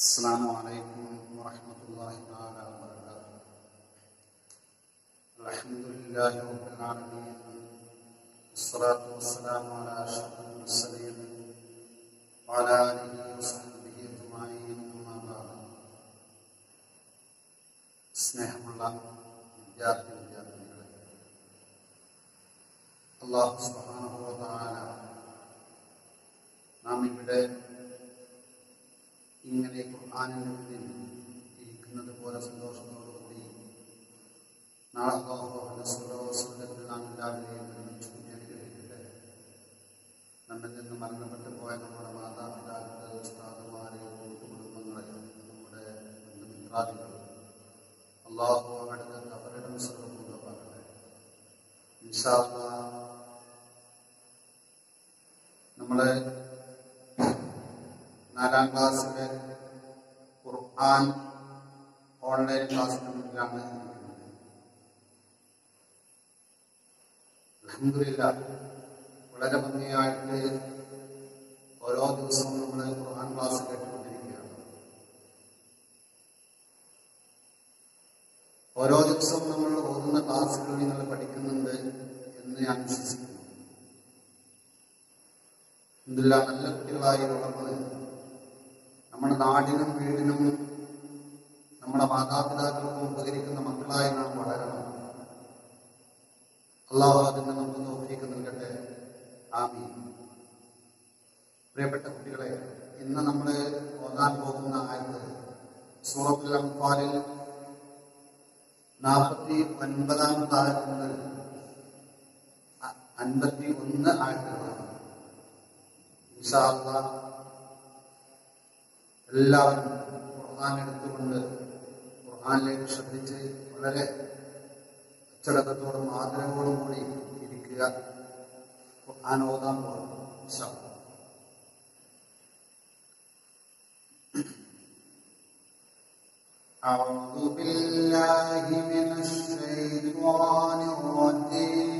السلام عليكم ورحمة الله تعالى وبركاته الحمد لله رب العالمين والصلاة والسلام على أشرف المرسلين وعلى آله وصحبه أجمعين أما بعد സ്നേഹമുള്ള വിദ്യാർത്ഥി വിദ്യാർത്ഥികളെ അള്ളാഹു സുബ്ഹാനഹുവതആല നാം ഇവിടെ ഇങ്ങനെ മുന്നിൽ ഇരിക്കുന്നത് പോലെ സന്തോഷത്തോടുകൂടി നാളെ നാം എല്ലാവരെയും ഒരുമിച്ച് അനുഗ്രഹിക്കട്ടെ നമ്മിൽ നിന്ന് മരണപ്പെട്ടു പോയ നമ്മുടെ മാതാപിതാക്കൾ ഉസ്താദുമാരെ കുടുംബങ്ങളെ നമ്മുടെ ബന്ധുമിത്രാദികൾ. അള്ളാഹു അവരുടെ സർവഭൂതമാകട്ടെ ഇൻഷാല്ലാ നമ്മൾ നാലാം ക്ലാസ്സിലെ ഖുർആൻ ഓൺലൈൻ ക്ലാസ്. അൽഹംദുലില്ലാ വളരെ ഭംഗിയായിട്ട് ഓരോ ദിവസവും നമ്മൾ ഖുർആൻ ക്ലാസ് കേട്ടുകൊണ്ടിരിക്കുകയാണ് ഓരോ ദിവസവും നമ്മൾ ഓതുന്ന ക്ലാസ്സുകൾ നിങ്ങൾ പഠിക്കുന്നുണ്ട് എന്ന് ഞാൻ വിശ്വസിക്കുന്നു എന്തെല്ലാം നല്ല കുട്ടികളായി വളർന്നത് നമ്മുടെ നാടിനും വീടിനും നമ്മുടെ മാതാപിതാക്കൾക്കും ഉപകരിക്കുന്ന മക്കളായി നാം വളരണം. അള്ളാഹു അതിന് നമുക്ക് നോക്കിയേക്ക് നൽകട്ടെ. ആമി പ്രിയപ്പെട്ട കുട്ടികളെ ഇന്ന് നമ്മൾ ഓതാൻ പോകുന്ന ആയത് സൂറത്തുൽ അംഫാലിൽ നാൽപ്പത്തി ഒൻപതാം താഴത്ത് അൻപത്തി ഒന്ന് ആയത്തുകളാണ് എല്ലാവരും ഖുർആൻ എടുത്തുകൊണ്ട് ഖുർആനിലേക്ക് ശ്രദ്ധിച്ച് വളരെ അച്ചടക്കത്തോടും ആദരവോടും കൂടി ഇരിക്കുക ഖുർആൻ ഓതാൻ പോകുന്നു ഇൻഷാ അല്ലാഹ്. أعوذ بالله من الشيطان الرجيم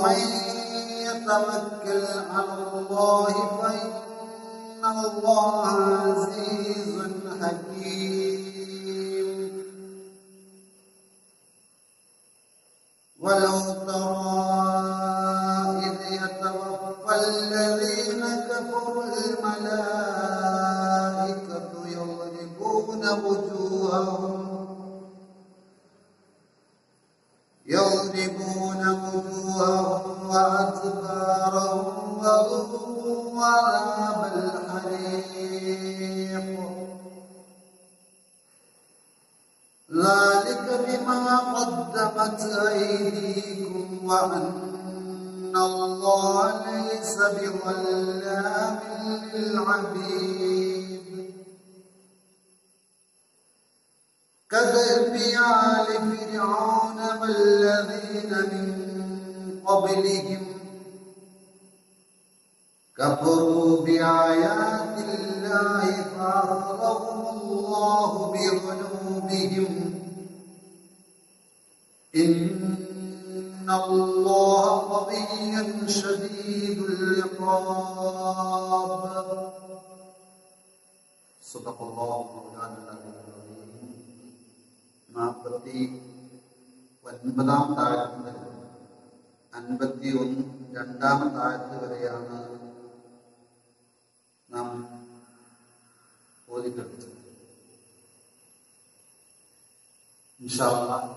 ومن يتوكل على الله فإن الله عزيز حكيم. ولو ترى وأدبارهم وذوقوا عذاب الحريق. ذلك بما قدمت أيديكم وأن الله ليس بظلام للعبيد. كدأب آل فرعون والذين من قبلهم كفروا بآيات الله فأخذهم الله بذنوبهم إن الله قوي شديد العقاب صدق الله مولانا العلي العظيم നാൽപ്പത്തി ഒൻപതാം താഴത്ത് മുതൽ അൻപത്തി ഒന്ന് രണ്ടാമത്തെ താഴത്ത് വരെയാണ് ഇൻഷാ അല്ലാഹ്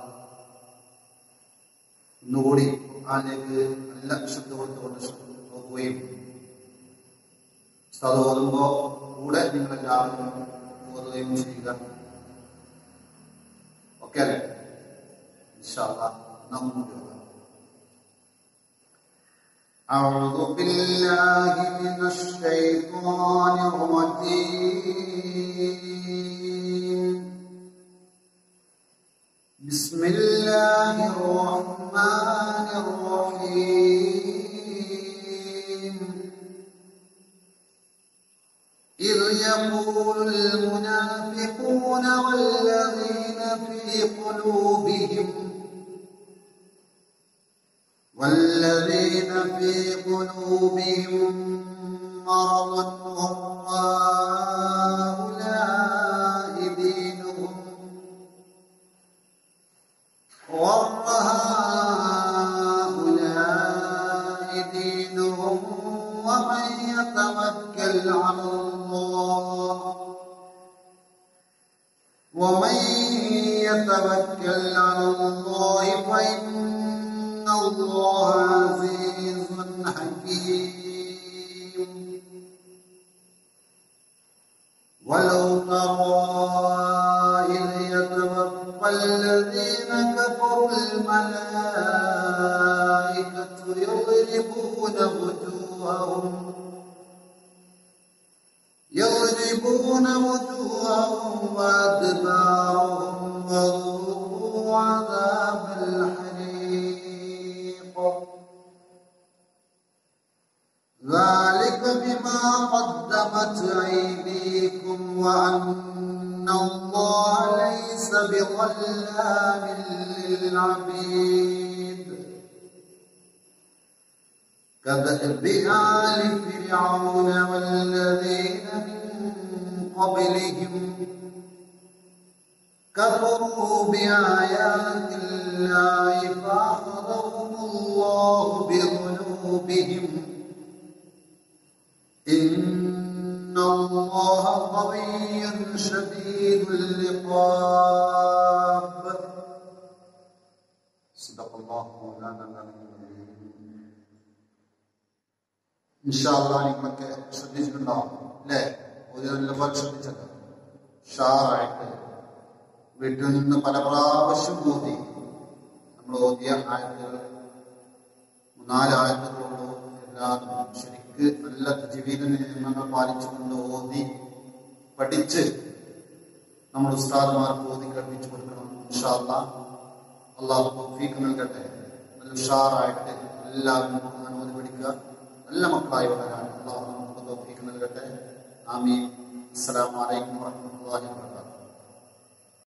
ഒന്നുകൂടി ഖുർആനിലേക്ക് നല്ല ശ്രദ്ധ കൊടുത്തുകൊണ്ട് നോക്കുകയും ഉസ്താദ് ഓതുമ്പോൾ കൂടെ നിങ്ങളെല്ലാവരും ഓതുകയും ചെയ്യുക ഓക്കെ അല്ലേ ഇൻഷാല്ലാ നമുക്ക് أعوذ بالله من الشيطان الرجيم بسم الله الرحمن الرحيم. إذ يقول المنافقون والذين في قلوبهم والذين في قلوبهم مرض هم ومن يتوكل على الله فإن الله عزيز حكيم. ولو ترى إذ يتوفى الذين كفروا الملائكة يضربون وجوههم وأدبارهم وذوقوا عذاب الحريق. ذلك بما قدمت أيديكم وأن الله ليس بظلام للعبيد. كدأب آل فرعون والذين من قبلهم كفروا بآيات الله فأخذهم الله بذنوبهم. إن الله قوي شديد العقاب. صدق الله مولانا العظيم. إن شاء الله عليك مكة الله. لا. ഷാറായിട്ട് വീട്ടിൽ നിന്ന് പല പ്രാവശ്യം ഓതി. നമ്മൾ ഓതിയ ആയത്തുകൾ നാലായത്തുകളോ എല്ലാതും ശരിക്ക് നല്ല ജീവിത നിയമങ്ങൾ പാലിച്ചുകൊണ്ട് ഓതി പഠിച്ച് നമ്മൾ ഉസ്താദ്മാർക്ക് ഓതി കൽപ്പിച്ചു കൊടുക്കണം. അള്ളാഹു തൗഫീഖ് നൽകട്ടെ. നല്ല ഉഷാറായിട്ട് എല്ലാവരും ഓതി പഠിക്കുക. നല്ല മക്കളായി വളരാൻ. Amin. Assalamualaikum warahmatullahi wabarakatuh.